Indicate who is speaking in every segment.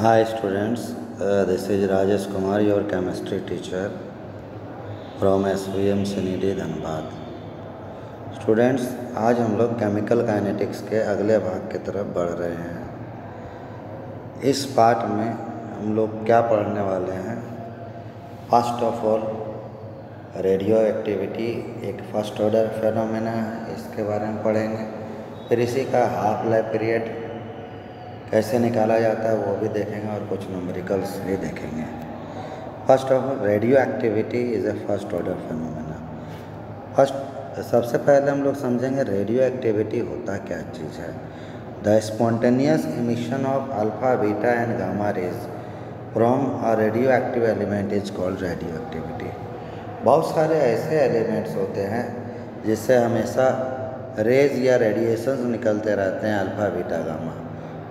Speaker 1: Hi students, uh, this is Rajesh Kumar, your chemistry teacher from SVM Sinidi Dhanbad students आज हम लोग chemical kinetics के अगले भाग की तरफ़ बढ़ रहे हैं। इस पार्ट में हम लोग क्या पढ़ने वाले हैं? First of all radio activity एक फ़र्स्ट ऑर्डर फेनोमेना है इसके बारे में पढ़ेंगे। फिर इसी का हाफ़ लाइफ पीरियड कैसे निकाला जाता है, वो भी देखेंगे और कुछ नंबरिकल्स भी देखेंगे। First of radioactivity is a first order phenomena first सबसे पहले हम लोग समझेंगे रेडियो एक्टिविटी होता क्या चीज़ है। The spontaneous emission of alpha beta and gamma rays from a radioactive element is called radioactivity बहुत सारे ऐसे एलिमेंट्स होते हैं, जिससे हमेशा रेज या रेडिएशंस निकलते रहते हैं अल्फ़ा बीटा गामा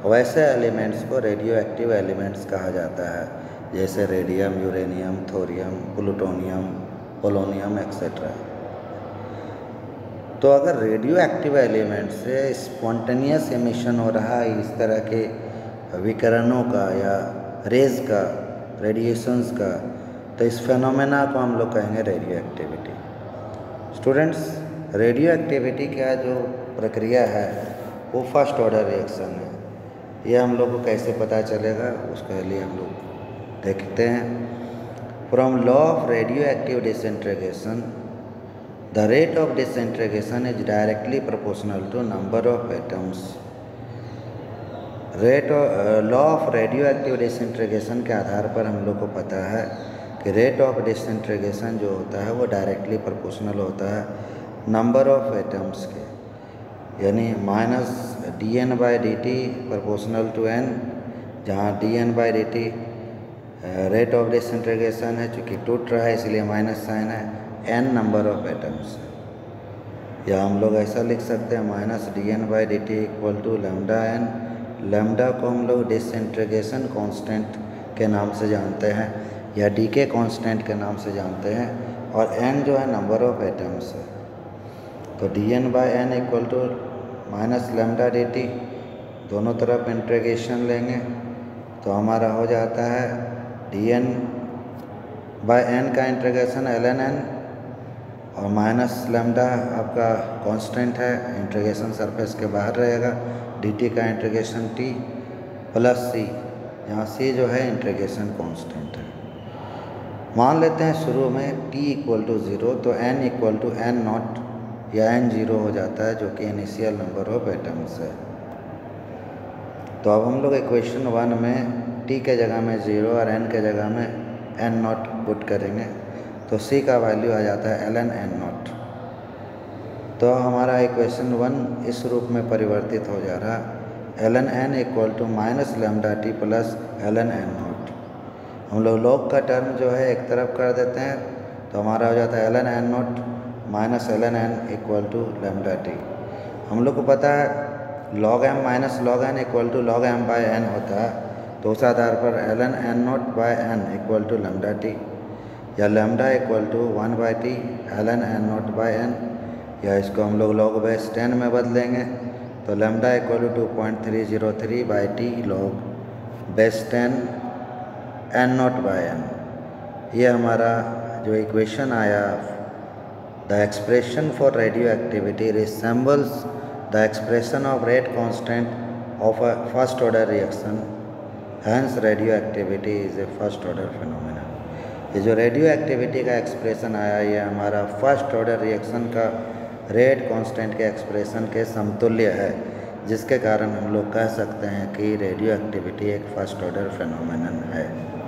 Speaker 1: वैसे एलिमेंट्स को रेडियो एक्टिव एलिमेंट्स कहा जाता है, जैसे radium uranium thorium plutonium polonium etcetera तो अगर रेडियो एक्टिव एलिमेंट से स्पॉन्टेनियस एमिशन हो रहा है, इस तरह के विकरणों का या रेज का रेडिएशंस का तो इस फेनोमेना को हम लोग कहेंगे radio activity students radio activity का जो प्रक्रिया है, वो फ़र्स्ट ऑर्डर रिएक्शन है। ये हम लोग को कैसे पता चलेगा, उसके लिए हम लोग देखते हैं। From law of radioactive disintegration the rate of disintegration is directly proportional to number of atoms rate law of radioactive disintegration के आधार पर हम लोग को पता है कि रेट ऑफ़ डिसइंट्रीगेशन जो होता है वो डायरेक्टली प्रोपोर्शनल होता है नंबर ऑफ़ एटम्स के। यानी minus D N by D T proportional to N जहाँ D N by D T rate of disintegration है, चूँकि टूट रहा है, इसलिए माइनस साइन है एन नंबर ऑफ़ एटम्स या हम लोग ऐसा लिख सकते हैं minus D N by D T equal to lambda N lambda को हम लोग डिसइंटीग्रेशन कांस्टेंट के नाम से जानते हैं, या डी के कॉन्स्टेंट के नाम से जानते हैं, और एन जो है नंबर ऑफ़ एटम्स है। तो D N by N equal to minus lambda D T दोनों तरफ़ इंट्रीगेशन लेंगे तो हमारा हो जाता है डी एन बाई एन का इंट्रीगेशन एल एन एन और माइनस लेमडा आपका कांस्टेंट है इंट्रीगेशन सरफेस के बाहर रहेगा डी टी का इंट्रीगेशन टी प्लस सी यहाँ सी जो है इंट्रीगेशन कांस्टेंट है। मान लेते हैं शुरू में टी इक्वल टू ज़ीरो तो N equal to N naught या एन ज़ीरो हो जाता है, जो कि इनिशियल नंबर ऑफ़ एटम्स है। तो अब हम लोग इक्वेशन वन में टी के जगह में ज़ीरो और एन के जगह में एन नॉट पुट करेंगे तो सी का वैल्यू आ जाता है एल एन एन नॉट तो हमारा इक्वेशन वन इस रूप में परिवर्तित हो जा रहा है। L N N equal to minus lambda T plus L N N naught हम लोग लॉग का टर्म जो है एक तरफ़ कर देते हैं तो हमारा हो जाता है L N N naught minus L N N equal to lambda T हम लोग को पता है log M minus log N equal to log M by N होता है तो उस आधार पर L N N naught by N equal to lambda T या lambda equal to one by T L N N naught by N या इसको हम लोग लॉग बेस टेन में बदलेंगे तो lambda equal to two point three zero three by T log base ten N naught by N ये हमारा जो इक्वेशन आया The expression for radioactivity resembles the expression of rate constant of a first order reaction. Hence radioactivity is a first order phenomenon. ये जो radio activity का expression आया ये हमारा फ़र्स्ट ऑर्डर रिएक्शन का रेट कांस्टेंट के expression के समतुल्य है जिसके कारण हम लोग कह सकते हैं कि रेडियो एक्टिविटी एक फ़र्स्ट ऑर्डर फेनोमेनन है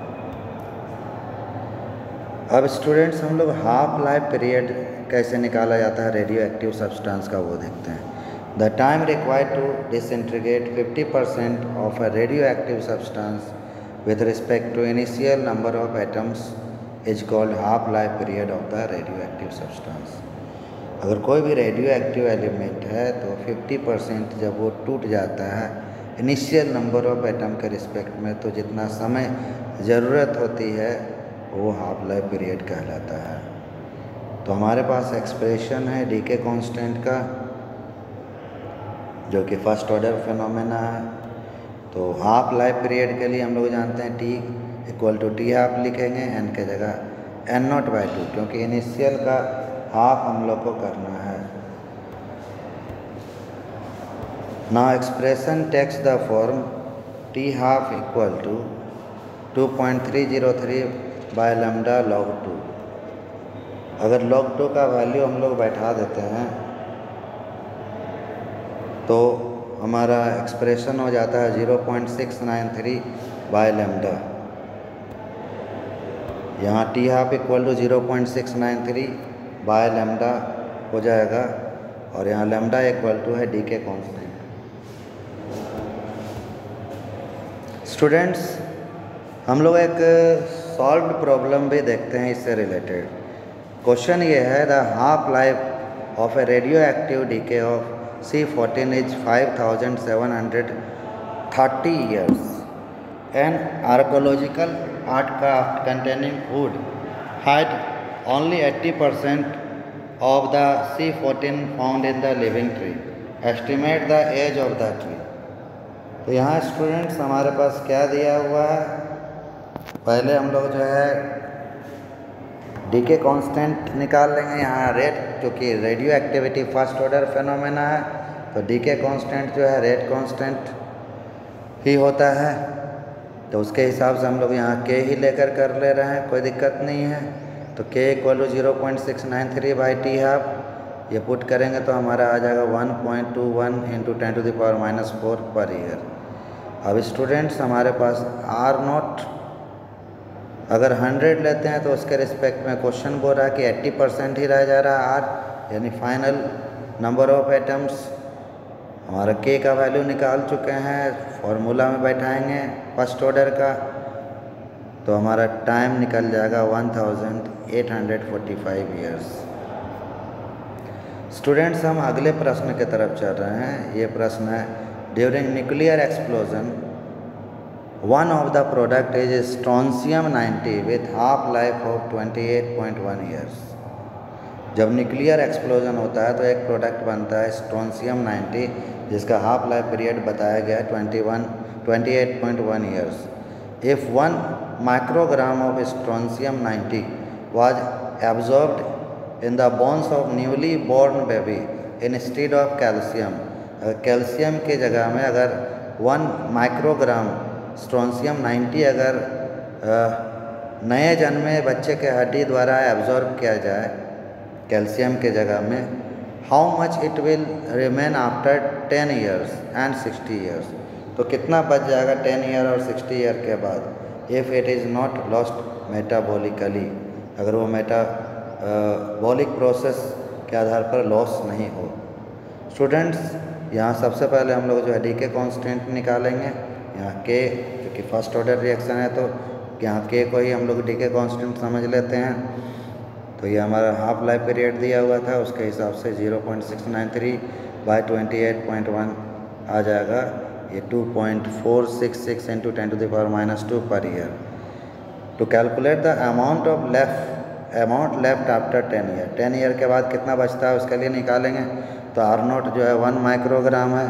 Speaker 1: अब स्टूडेंट्स हम लोग हाफ़ लाइफ पीरियड कैसे निकाला जाता है रेडियो एक्टिव सब्सटेंस का वो देखते हैं। The time required to disintegrate 50 percent of a radioactive substance respect to initial number of atoms is called half life period of the radioactive substance अगर कोई भी रेडियो एक्टिव एलिमेंट है तो 50 percent जब वो टूट जाता है इनिशियल नंबर ऑफ़ एटम के रिस्पेक्ट में तो जितना समय ज़रूरत होती है वो हाफ़ लाइफ पीरियड कहलाता है। तो हमारे पास एक्सप्रेशन है डी के कॉन्स्टेंट का, जो कि फ़र्स्ट ऑर्डर फिनोमेना है। तो हाफ़ लाइफ पीरियड के लिए हम लोग जानते हैं T equal to T half लिखेंगे एन के जगह एन नॉट बाई टू क्योंकि इनिशियल का हाफ़ हम लोग को करना है। ना expression takes the form T half equal to two point three zero three by lambda log two अगर लॉग टू का वैल्यू हम लोग बैठा देते हैं तो हमारा एक्सप्रेशन हो जाता है zero point six nine three by lambda यहाँ T half equal to zero point six nine three by lambda हो जाएगा और यहाँ लेमडा इक्वल टू है डी के कॉन्स्टेंट स्टूडेंट्स हम लोग एक सॉल्व प्रॉब्लम भी देखते हैं इससे रिलेटेड क्वेश्चन ये है the half life of a radioactive decay of C fourteen is five thousand seven hundred thirty years an archaeological artefact containing wood had only eighty percent of the C fourteen found in the living tree estimate the age of the tree तो यहाँ students हमारे पास क्या दिया हुआ है? पहले हम लोग जो है डी के कॉन्स्टेंट निकाल लेंगे, यहाँ रेट क्योंकि radioactivity first order phenomena है तो डी के कॉन्स्टेंट जो है रेट कॉन्स्टेंट ही होता है तो उसके हिसाब से हम लोग यहाँ के ही लेकर कर ले रहे हैं, कोई दिक्कत नहीं है तो K equal to zero point six nine three by T half ये पुट करेंगे तो हमारा आ जाएगा one point two one into ten to the power minus four per year अब स्टूडेंट्स हमारे पास आर नॉट अगर 100 लेते हैं तो उसके रिस्पेक्ट में क्वेश्चन बोल रहा है कि 80 परसेंट ही रह जा रहा है आर यानी फाइनल नंबर ऑफ़ एटम्स हमारा के का वैल्यू निकाल चुके हैं फॉर्मूला में बैठाएँगे फ़र्स्ट ऑर्डर का। तो हमारा टाइम निकल जाएगा 1845 ईयर्स स्टूडेंट्स हम अगले प्रश्न की तरफ़ चल रहे हैं। ये प्रश्न है during nuclear explosion One of the product is strontium 90 with half life of 28.1 years. जब न्यूक्लियर एक्सप्लोजन होता है तो एक प्रोडक्ट बनता है स्ट्रॉन्सियम 90 जिसका हाफ़ लाइफ पीरियड बताया गया है 21 28.1 years if one microgram of strontium 90 was absorbed in the bones of newly born baby instead of calcium calcium की जगह में अगर वन माइक्रोग्राम स्ट्रॉन्सियम 90 अगर नए जन्मे बच्चे के हड्डी द्वारा एब्जॉर्ब किया जाए कैल्शियम के जगह में how much it will remain after 10 years and 60 years तो कितना बच जाएगा 10 ईयर और 60 ईयर के बाद? If it is not lost metabolically अगर वो मेटाबॉलिक प्रोसेस के आधार पर लॉस नहीं हो। स्टूडेंट्स यहाँ सबसे पहले हम लोग जो है डी के कॉन्स्टेंट निकालेंगे। यहाँ के, क्योंकि फ़र्स्ट ऑर्डर रिएक्शन है तो यहाँ के को ही हम लोग डी के कॉन्स्टेंट समझ लेते हैं। तो ये हमारा हाफ़ लाइफ पीरियड दिया हुआ था, उसके हिसाब से zero point six nine three by twenty eight point one आ जाएगा। ये two point four six six into ten to the power minus two per year to calculate the amount of left amount left after ten year ten year के बाद कितना बचता है उसके लिए निकालेंगे। तो आर नोट जो है वन माइक्रोग्राम है।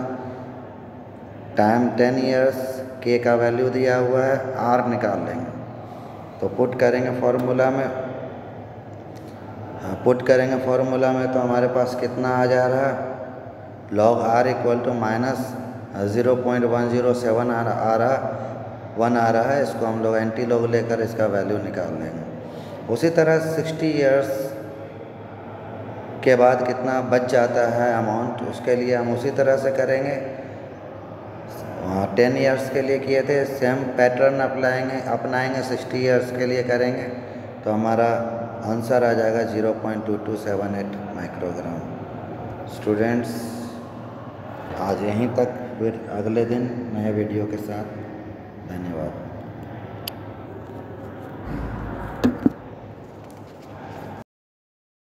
Speaker 1: टाइम टेन ईयर्स के का वैल्यू दिया हुआ है आर निकाल लेंगे। तो पुट करेंगे फॉर्मूला में। पुट हाँ, करेंगे फॉर्मूला में तो हमारे पास कितना आ जा रहा है? Log R equal to minus zero point one zero seven आ रहा आ रहा वन आ रहा है। इसको हम लोग एंटी लॉग लेकर इसका वैल्यू निकाल लेंगे। उसी तरह सिक्सटी ईयर्स के बाद कितना बच जाता है अमाउंट उसके लिए हम उसी तरह से करेंगे। वहाँ टेन ईयर्स के लिए किए थे सेम पैटर्न अपनाएँगे अपनाएँगे सिक्सटी ईयर्स के लिए करेंगे तो हमारा आंसर आ जाएगा zero point two two seven eight microgram students आज यहीं तक, फिर अगले दिन नए वीडियो के साथ, धन्यवाद.